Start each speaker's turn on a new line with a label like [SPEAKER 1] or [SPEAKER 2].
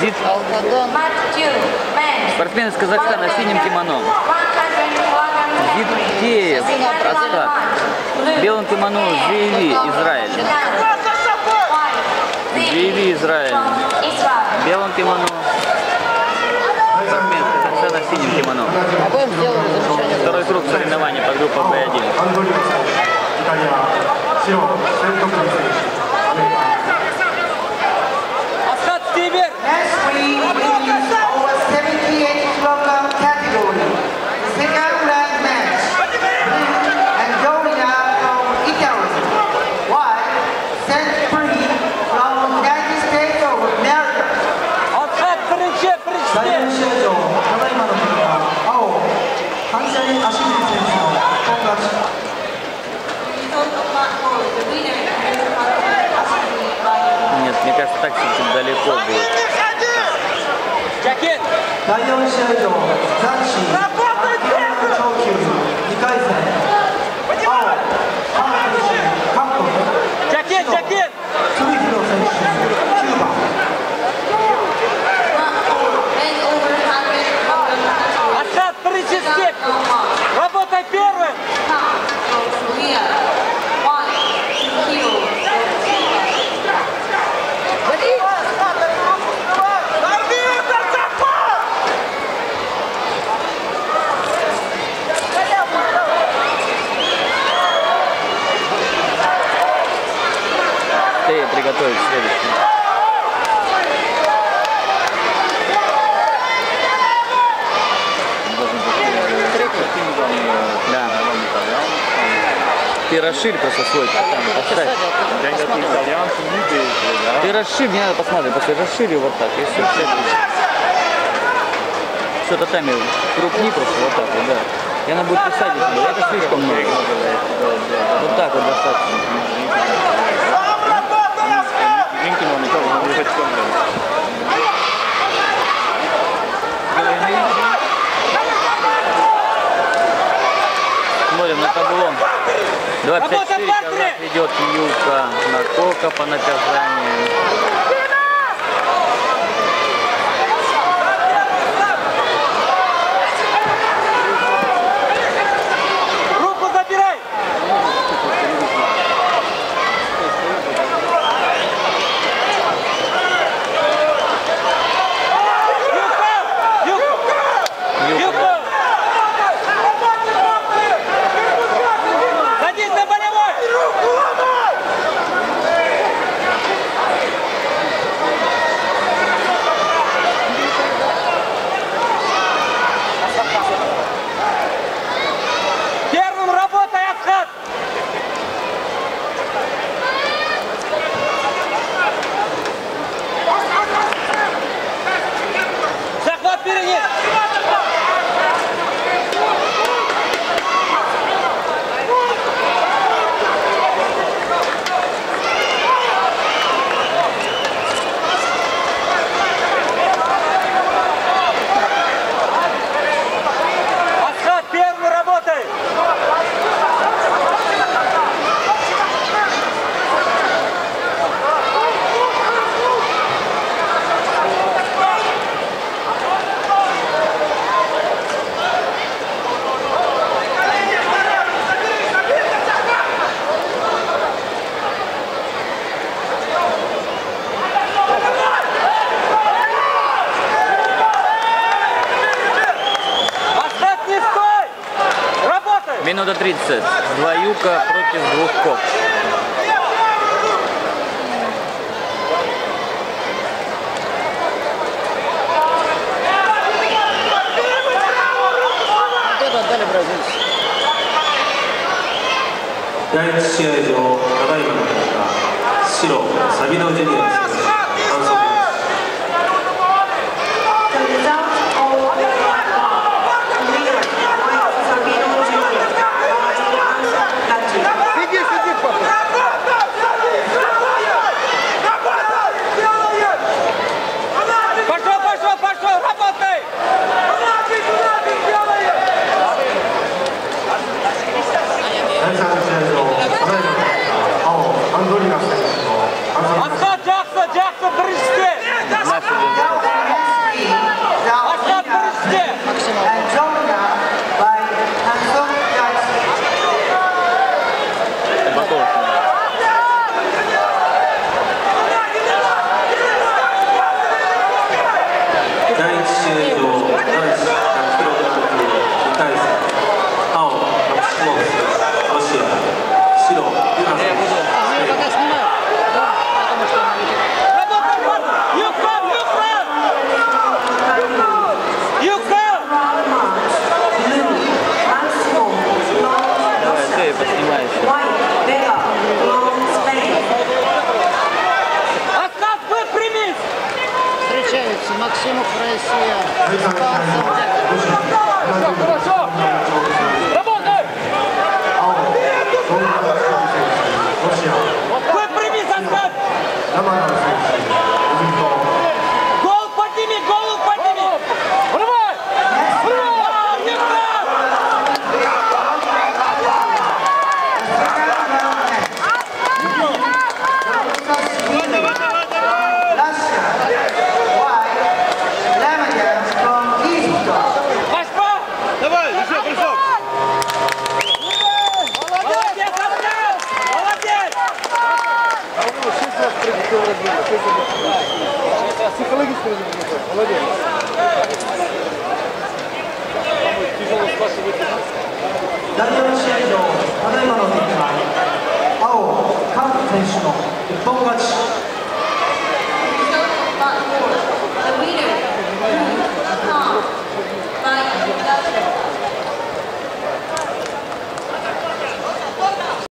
[SPEAKER 1] Зит. Спортсмен из Казахстана в синем кимоно. Зиткеев, Астак. Белым кимоно Зиеви, Израиль. Зиеви, Израиль. Белым кимоно в синем кимоно.
[SPEAKER 2] Обоим сделали замечание.
[SPEAKER 1] Второй круг соревнований по группе B1. мальчиком далеко будет. Жакет! Даем еще Дальше. Да. Ты расширь просто свой. Ты расширь, мне надо посмотреть, после расшири вот так, и все, все там крупни просто вот так вот, да. И она будет писать это слишком много. Вот так вот достаточно. 24 казах ведет Юка Накока по наказанию. Минута 30. Два юка против двух коп.
[SPEAKER 2] Вот это отдали бразильцы.
[SPEAKER 3] 第1試合場ただいまの結果白サビノジュニア
[SPEAKER 1] Jackson, Jackson, birinchi
[SPEAKER 2] россия
[SPEAKER 4] Работай! Вы прими заказ!
[SPEAKER 5] Психологически разобрался. Молодец. Тяжело спрашивать.
[SPEAKER 6] 第4試合場ただいまの結果青カン選手の一本勝ち